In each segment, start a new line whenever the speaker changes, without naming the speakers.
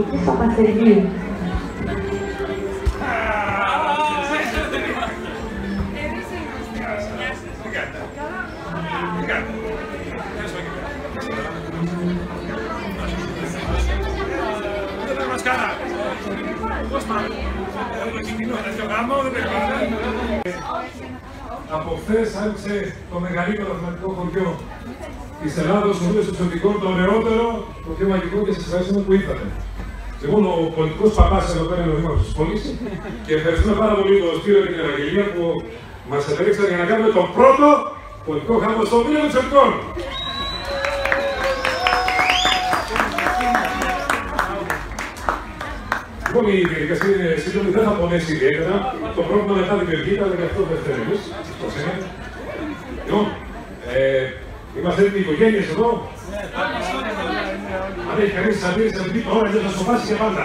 Παπασεργίου.
Από χθες άρχισε το μεγαλύτερο αθλητικό χωριό της Ελλάδος, ο Μίλιο Εξωτικών, το ωραιότερο, το πιο μαγικό και σας ευχαριστούμε που ήρθατε. Λοιπόν, ο πολιτικός παπά εδώ πέρα είναι ο Δήμαρχος της πόλης και ευχαριστούμε πάρα πολύ τον Σπύρο και την Ευαγγελία που μας επέλεξαν για να κάνουμε το πρώτο πολιτικό χάμο στο Μίλιο Εξωτικών. Λοιπόν, η διαδικασία είναι σύντομη, δεν θα πονέσει ιδιαίτερα. Το πρόβλημα μετά δημιουργείται, αλλά και αυτό δεν θέλει εμείς. Λοιπόν, ε, είμαστε έτοιμοι οικογένειες εδώ; Αν έχει κανείς τις αντίρρησεις, θα πει τώρα δεν θα σοβάσει για πάντα.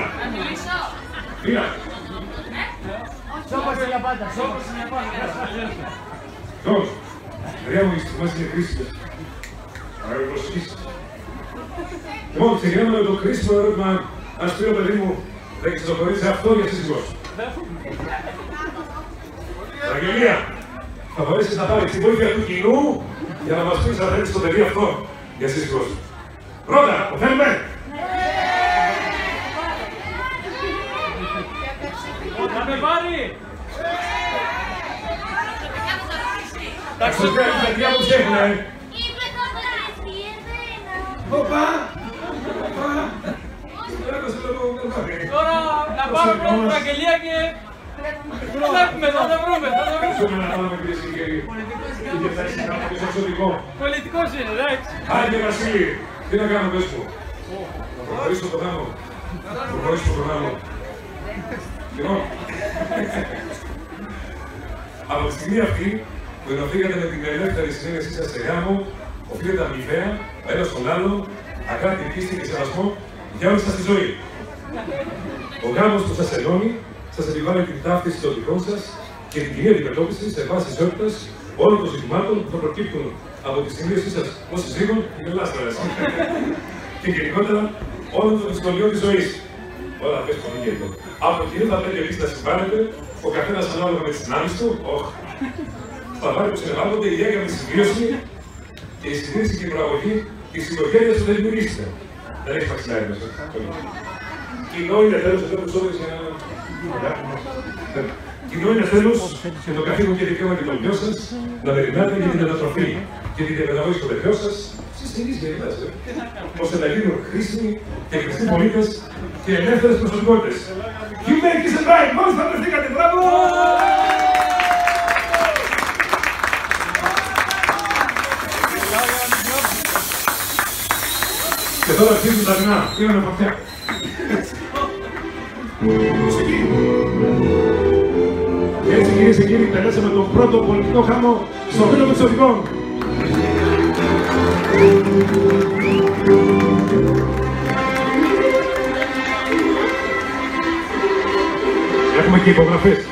Πήρα.
Σώπασε για πάντα, σώπασε για πάντα.
Λοιπόν, παιδιά μου, οι στιγμές είναι κρίσιμες. Άρα προσοχή. Λοιπόν, ξεκινάμε με το κρίσιμο ερώτημα. Ας πει ο παιδί μου, δεν ξεσοκορίζει αυτό για σύζυγός. Αγγελία, θα μπορέσεις να πάρεις τη βοήθεια του κοινού για να μας πεις αν θέλεις το παιδί αυτό για σύζυγός. Πρώτα, το θέλουμε.
Να με πάρει!
Εντάξει, παιδιά, οι παιδιά που ψέχουνε.
Είπε το βράδυ, εμένα.
Οπα! Οπα! Έλα, σε λέω, δεν θα πει.
Τώρα να πάρω πρώτα την αγγελία και βλέπουμε, θα τα βρούμε, θα τα βρούμε.
Ζούμε να πάμε κυρίες και κύριοι. Είχε φτάσει κάπου και στο εξωτικό.
Πολιτικός είναι, εντάξει.
Άντε Βασίλη, τι να κάνω πες μου. Να προχωρήσω το γάμο. Να προχωρήσω το γάμο. Λοιπόν, από τη στιγμή αυτή που ενωθήκατε με την ελεύθερη συνένεσή σας σε γάμο, οφείλετε αμοιβαία, ο ένας τον άλλο, αγάπη, πίστη και σεβασμό για όλη σας τη ζωή. Ο γάμος που σας ενώνει, σας επιβάλλει την ταύτιση των δικών σας και την κοινή αντιμετώπιση σε βάση ισότητας όλων των ζητημάτων που θα προκύπτουν από τη σημείωσή σας ως συζύγων και γελάστρα, εσύ. και γενικότερα όλων των δυσκολιών της ζωής. Όλα πες πολύ και εδώ. Από κοινού θα πρέπει εμείς να συμβάλλετε, ο καθένας ανάλογα με τις δυνάμεις του, όχ, στα βάρη που συνεργάζονται η έγκαιρη συμβίωση και η συντήρηση και η προαγωγή της οικογένειας που θα δημιουργήσετε. Δεν έχεις μαξιλάρι μέσα. Κοινό είναι τέλος εδώ που σώδες για να... Κοινό είναι τέλος και το καθήκον και δικαίωμα και το γιο σας να μεριμνάτε για την ανατροφή και την διαπαιδαγώγηση των παιδιών σας στις ταινίες γενικάς, ώστε να γίνουν χρήσιμοι και χρηστοί πολίτες και ελεύθερες προσωπικότητες. You make this right! Μόλις παντρευτήκατε, μπράβο! Και τώρα αρχίζουν τα δεινά. Είναι φωτιά. Μουσική. Και έτσι κυρίες και κύριοι, περάσαμε τον πρώτο πολιτικό χάμο στο φίλο των εξωτικών. equipo Grafes.